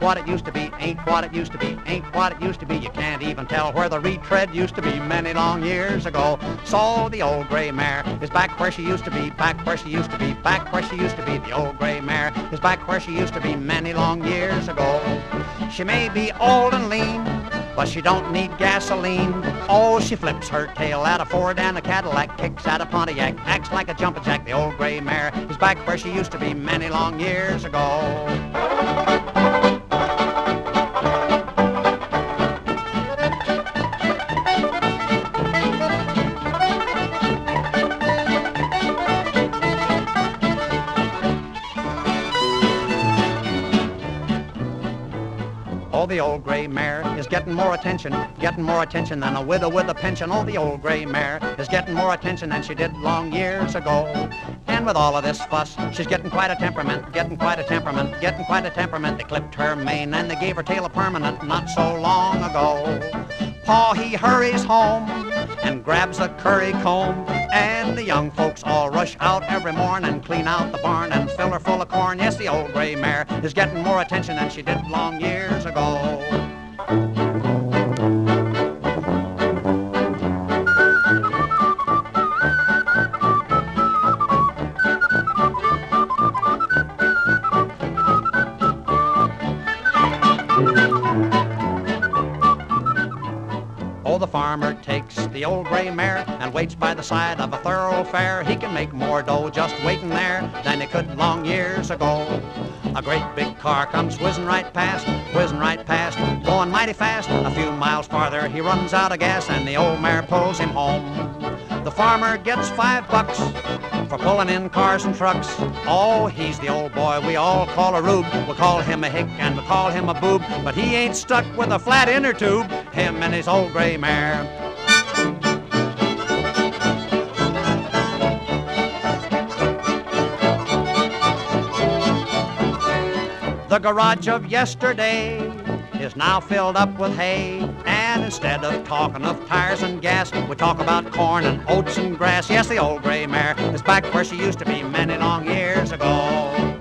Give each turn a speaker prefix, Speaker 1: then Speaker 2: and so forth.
Speaker 1: what it used to be, ain't what it used to be, ain't what it used to be. You can't even tell where the retread used to be many long years ago. So the old gray mare is back where she used to be, back where she used to be, back where she used to be. The old gray mare is back where she used to be many long years ago. She may be old and lean, but she don't need gasoline. Oh, she flips her tail at a Ford and a Cadillac, kicks at a Pontiac, acts like a jumping jack. The old gray mare is back where she used to be many long years ago. Oh, the old gray mare is getting more attention, getting more attention than a widow with a pension. Oh, the old gray mare is getting more attention than she did long years ago. And with all of this fuss, she's getting quite a temperament, getting quite a temperament, getting quite a temperament. They clipped her mane and they gave her tail a permanent not so long ago. Pa, he hurries home and grabs a curry comb. And the young folks all rush out every morn and clean out the barn and fill her full of corn. Yes, the old gray mare is getting more attention than she did long years ago. Oh, the farmer takes the old gray mare and waits by the side of a thoroughfare. He can make more dough just waiting there than he could long years ago. A great big car comes whizzing right past, whizzing right past, going mighty fast. A few miles farther, he runs out of gas and the old mare pulls him home. The farmer gets five bucks for pulling in cars and trucks. Oh, he's the old boy we all call a rube. We call him a hick and we call him a boob, but he ain't stuck with a flat inner tube. Him and his old gray mare. The garage of yesterday is now filled up with hay. Instead of talking of tires and gas, we talk about corn and oats and grass. Yes, the old gray mare is back where she used to be many long years ago.